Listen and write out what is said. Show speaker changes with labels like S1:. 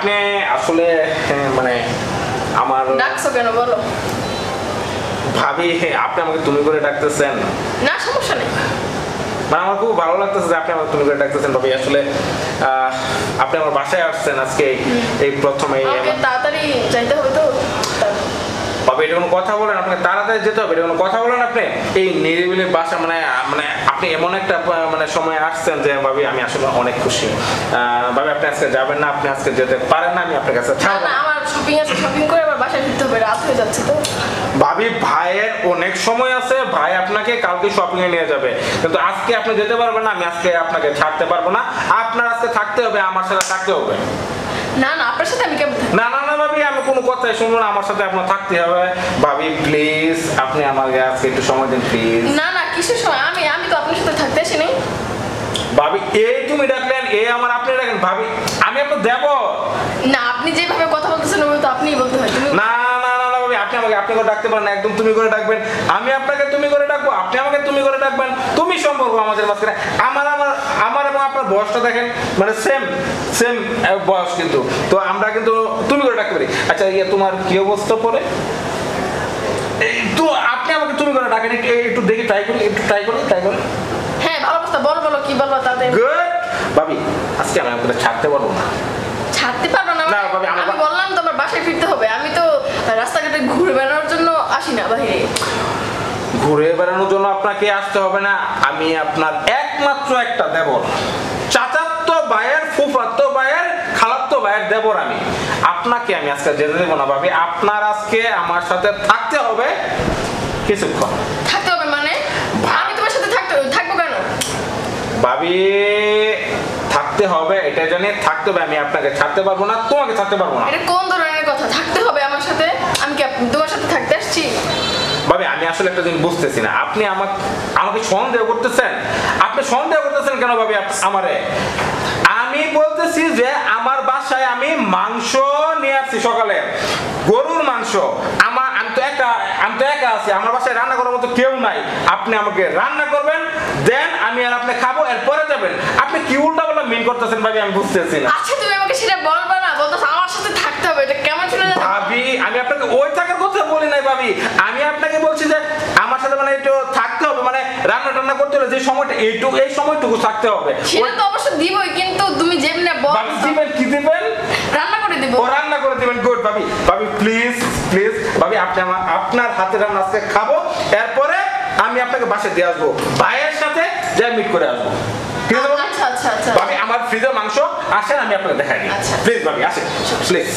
S1: আপনি আসলে মানে আমার ডাকছো কেন বলো।
S2: ভাবি আপনি আমাকে তুমি করে ডাকতেছেন।
S1: না সমস্যা নেই।
S2: মানে আমার খুব ভালো লাগতেছে যে আপনি আমাকে তুমি করে ডাকতেছেন ভাবি। আসলে আপনি আমার বাসায় আসছেন আজকে এই প্রথমে
S1: তাড়াতাড়ি যাইতে হবে তো
S2: ভাবি এটা কোনো কথা বলেন আপনাকে তাড়াতাড়ি যেতে হবে এটা কোনো কথা বলেন আপনি? এই নিরিবিলি বাসা মানে মানে আপনি এমন একটা মানে সময় আসছেন যে ভাবি আমি আসলে অনেক খুশি। ভাবি আপনি আজকে যাবেন না আপনি আজকে যেতে পারেন না আমি আপনার কাছে ছাড়বো।
S1: আমার শপিং আছে শপিং করে আবার বাসায় ফিরতে হবে রাত হয়ে যাচ্ছে তো।
S2: ভাবি ভাইয়ের অনেক সময় আছে ভাই আপনাকে কালকে শপিং এ নিয়ে যাবে। কিন্তু আজকে আপনি যেতে পারবেন না আমি আজকে আপনাকে ছাড়তে পারব না। আপনার আজকে থাকতে হবে আমার সাথে থাকতে হবে।
S1: না না আপনার সাথে আমি কেমন
S2: না না না ভাবি আমি কোনো কথাই শুনব না আমার সাথে আপনার থাকতে হবে। ভাবি প্লিজ আপনি আমাকে আজকে একটু সময় দিন প্লিজ
S1: না না কিসের সময়? আমি আমি তো আপনার সাথে থাকতে আসিনি।
S2: ভাবি এই তুমি ডাকলেন এ আমার আপনি ডাকেন। ভাবি আমি আপনার দেব।
S1: না আপনি যেভাবে কথা বলতেছেন ওই তো আপনিই বলতে হয় তুমি
S2: না না না না ভাবি আপনি আমাকে আপনি করে ডাকতে পারেন একদম তুমি করে ডাকবেন। আমি আপনাকে তুমি করে ডাকবো আপনি আমাকে তুমি করে ডাকবেন। তুমি সম্পর্ক আমাদের মাঝখানে। আমার আমার বয়সটা দেখেন মানে সেম সেম বয়স কিন্তু। তো আমরা কিন্তু তুমি করে ডাকতে পারি। আচ্ছা ইয়ে তোমার কি অবস্থা পরে? তো আপনি আমাকে তুমি করে ডাকেন একটু দেখি ট্রাই করি একটু ট্রাই করি ট্রাই করি।
S1: হ্যাঁ ভালো অবস্থা বলো বলো কি বলব তাদের?
S2: গুড ভাবি আজকে আমি আপনাদের ছাড়তে পারব না।
S1: ছাড়তে পারব না
S2: না, ভাবি,
S1: আমি বললাম তো আমার বাসায় ফিরতে হবে। আমি তো রাস্তাঘাটে ঘুরে বেড়ানোর জন্য আসি না বাহিরে
S2: ঘুরে বেড়ানোর জন্য আপনাকে আসতে হবে না। আমি আপনার একমাত্র একটা দেবর চাচাত্ত ভাইয়ের ফুফাত্ত ভাইয়ের খালাত্ত ভাইয়ের দেবর আমি। আপনাকে আমি আজকে যেতে দেবো না ভাবি। আপনার আজকে আমার সাথে থাকতে হবে কিছুক্ষণ।
S1: থাকতে হবে মানে? আমি তোমার সাথে থাকতে থাকব কেন?
S2: ভাবি থাকতে হবে এটা জানি থাকতে হবে। আমি আপনাকে ছাড়তে পারব না তোমাকে ছাড়তে পারব না।
S1: এটা কোন ধরনের কথা? থাকতে হবে আমার সাথে? আমি কি তোমার সাথে থাকতে আসছি?
S2: ভাবি আমি আসলে একটা জিনিস বুঝতেছি না। আপনি আমাকে আমাকে সন্দেহ করতেছেন? আপনি সন্দেহ করতেছেন কেন ভাবি আমারে? আমি বলতেছি যে আমার বাসায় আমি মাংস নিয়ে আসছি সকালে। গরুর মাংস। আমার আমি তো একা আমি তো একা আছি। আমার বাসায় রান্না করার মতো কেউ নাই। আপনি আমাকে রান্না করবেন দেন আমি আর আপনি খাব এরপরে যাবেন। আপনি কি উল্টা পাল্টা মিন করতেছেন ভাবি আমি বুঝতেছি না।
S1: আচ্ছা তুমি আমাকে সেটা বলবা না বলতো আমার সাথে থাকতে হবে এটা কেমন শুনে
S2: ভাবি আমি আপনাকে ওই থাকার কথা বলি নাই ভাবি। আমি আপনাকে বলছি যে আমার সাথে মানে একটু থাকতে হবে মানে রান্না টান্না করতে হলে যে সময়টা এইটুকু এই সময়টুকু থাকতে হবে।
S1: সেটা তো অবশ্য দিবই কিন্তু তুমি যেমনি
S2: ভাবি
S1: বল
S2: দিবেন কি দিবেন
S1: রান্না করে দিব
S2: ও রান্না করে দিবেন গুড ভাবি ভাবি প্লিজ প্লিজ ভাবি আপনি আমার আপনার হাতে রান্না আজকে খাব এরপরে আমি আপনাকে বাসে দিয়ে আসব। ভাইয়ের সাথে যাই মিট করে আসব। ঠিক আছে ভাবি?
S1: আচ্ছা আচ্ছা। আচ্ছা
S2: আমার ফ্রিজের মাংস আসেন আমি আপনাকে দেখাই দিই। প্লিজ ভাবি আসেন। প্লিজ